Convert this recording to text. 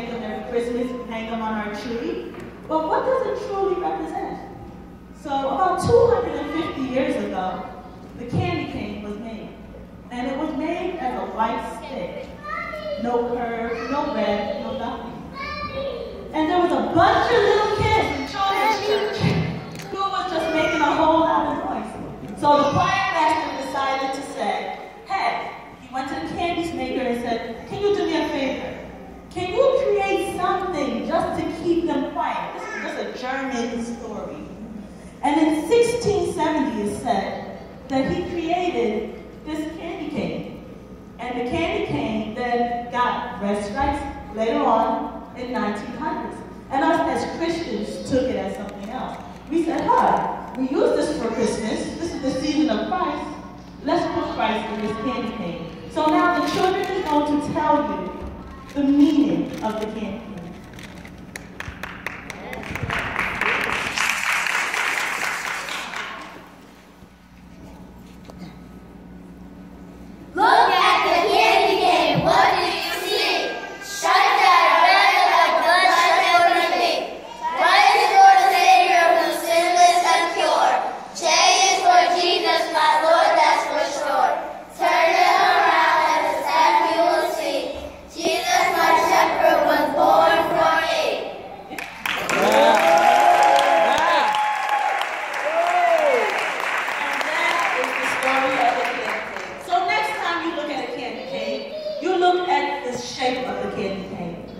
get them every Christmas, hang them on our tree. But what does it truly represent? So about 250 years ago, the candy cane was made. And it was made as a white stick. No curve, no red, no nothing. And there was a bunch of little kids in children's church who was just making a whole lot of noise. So the choir master decided to say, hey, he went to the candy maker and said, can you do me a favor? Can you create something just to keep them quiet? This is just a German story. And in 1670 said that he created this candy cane. And the candy cane then got red stripes later on in 1900s. And us as Christians took it as something else. We said, hi, we use this for Christmas. This is the season of Christ. Let's put Christ in this candy cane. So now the children is going to tell you the meaning of the candy cane.